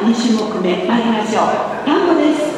2種目目参りましょう。タンゴです。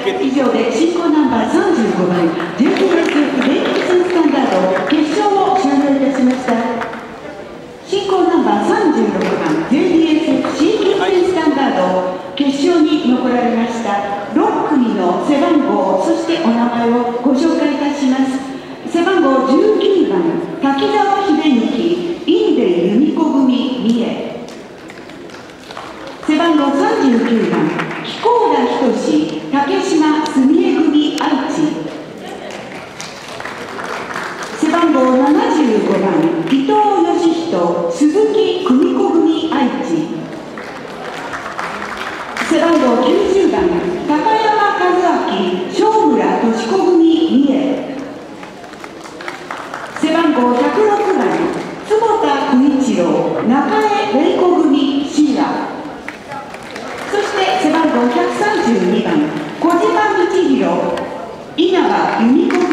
以上で進行ナンバー35番準備列電気ススタンダード決勝を終了いたしました。進行ナンバー36番 JDS シークンススタンダード決勝に残られました。6組の背番号そしてお名前をご紹介いたします。背番号19番滝沢秀 Cuernavaca,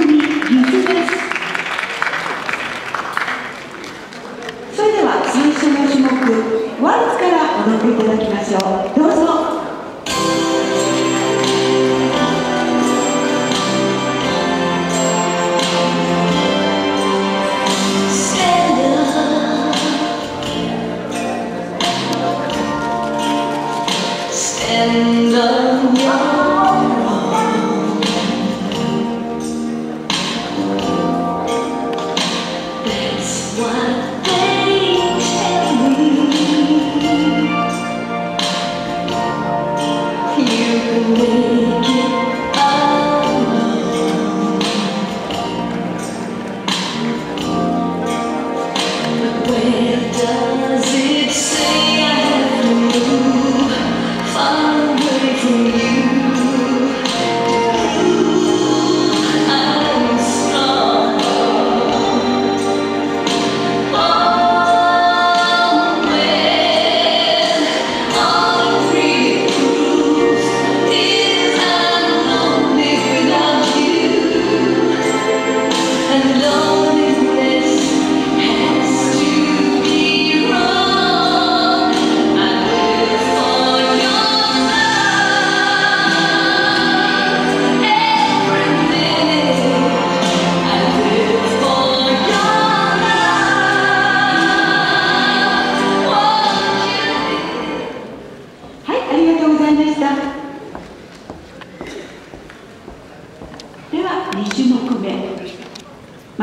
では2種目目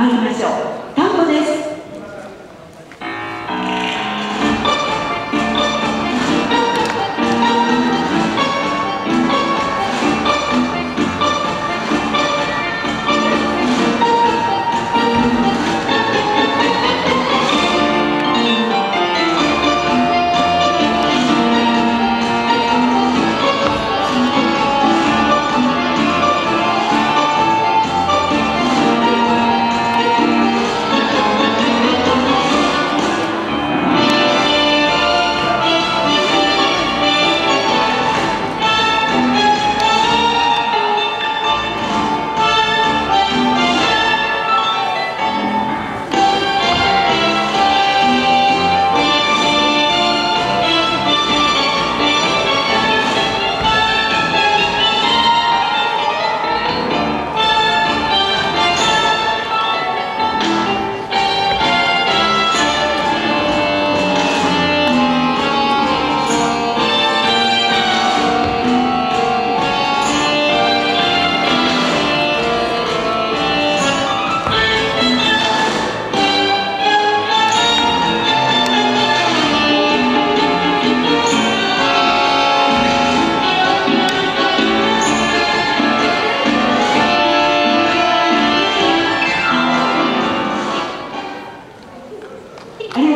いりましょう。タンポです。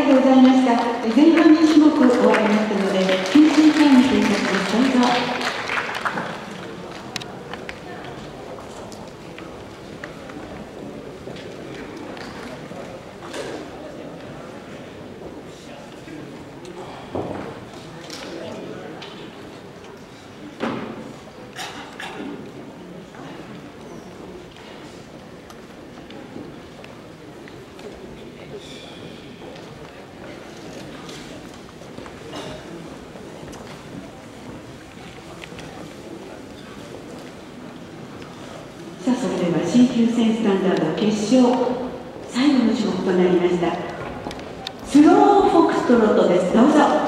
りがとうございました。前半2種目終わりましたので、緊急タイムといたします。どうぞ。それでは C 級戦スタンダード決勝、最後の種目となりました。スローフォクストロットです。どうぞ。